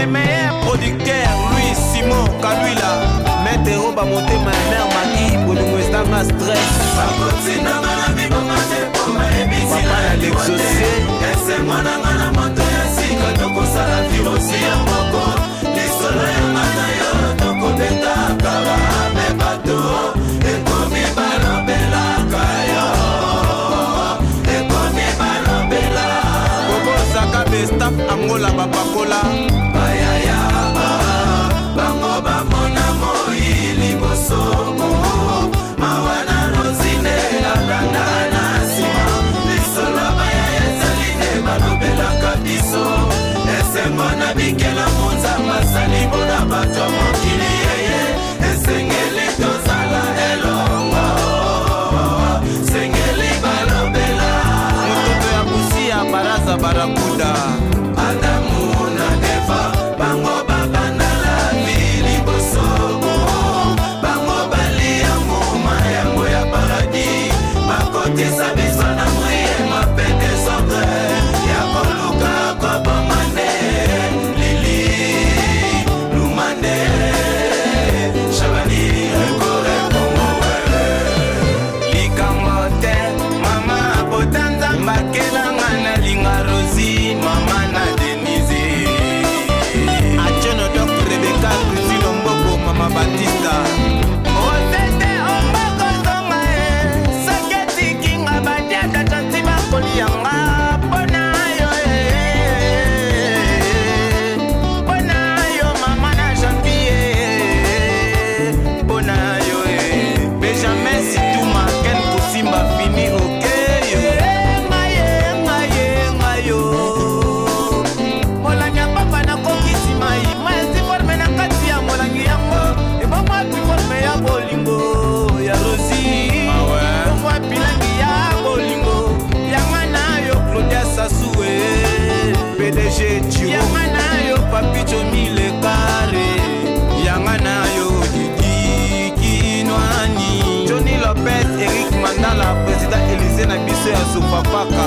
Les meilleurs producteurs, Louis Simon, Kaluila, Maître Roba Monté, ma mère Marie, Bolingo Estanga Stress. Papa ya l'exaucé. Ese mwana nga na moto ya sika tokosala virosi ya moko lisolo ya ngana yo tokobeta. masa barang papacá.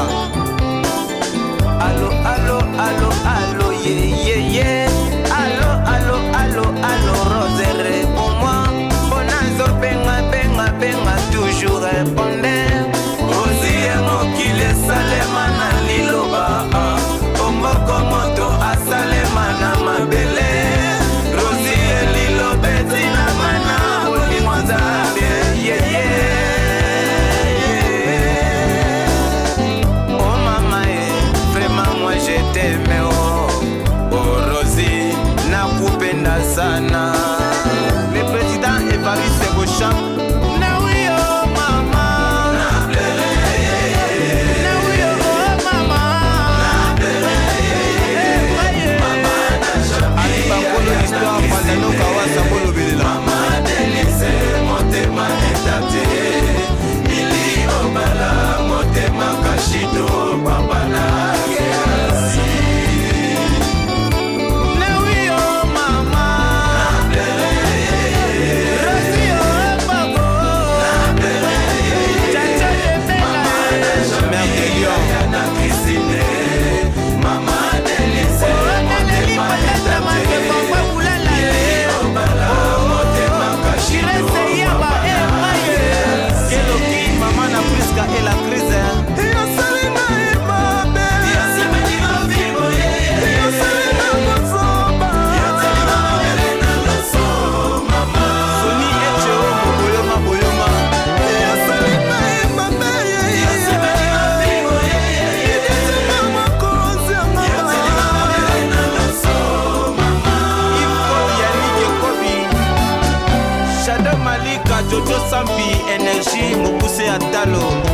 nsambi energie mokuse ya talo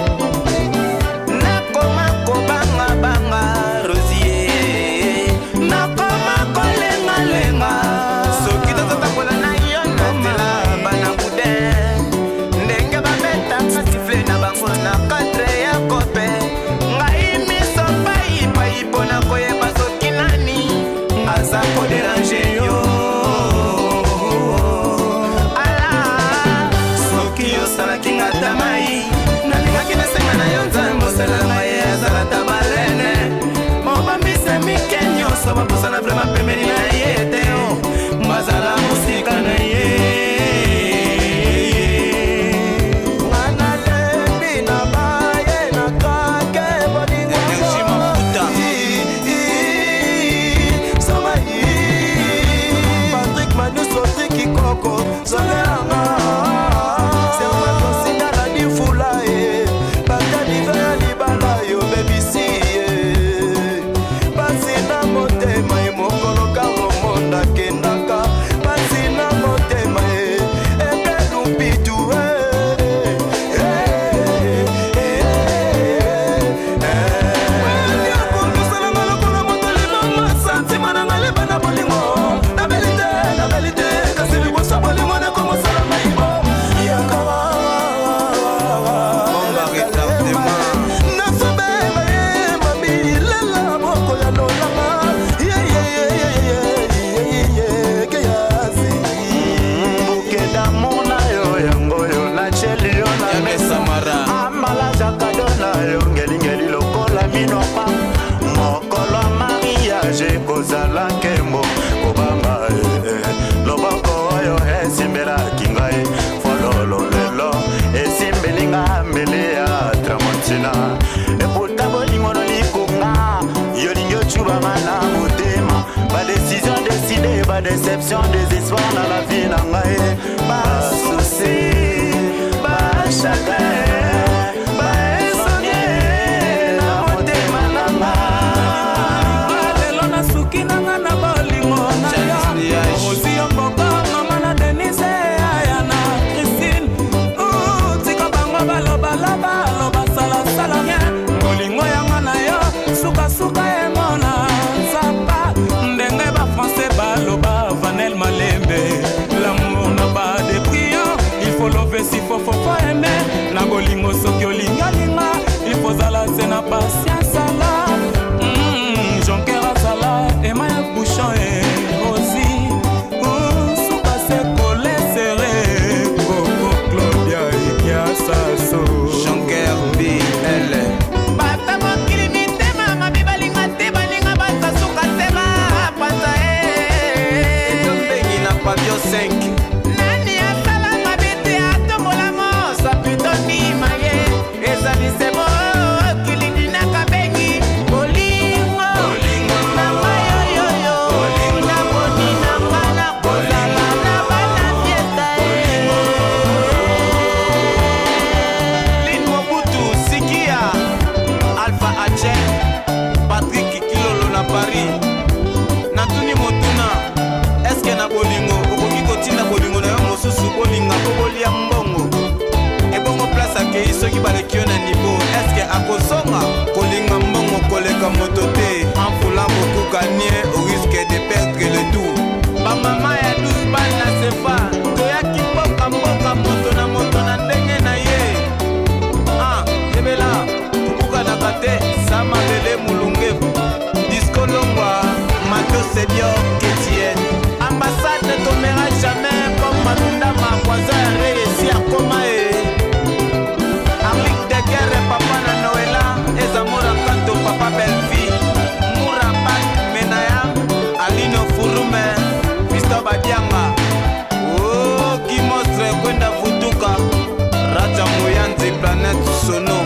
kinokwa mokolo mariage ekozala nkembo kobanga eh, eh. loboko oyo esimbelaki eh, ngai fololo lelo esimbeli nga mbele ya tramontina eputa bolingono likunga yolingi ocubanga na motema badesizio deside badeception desespoir na la vie na ngai basusi bachagrin Nana so no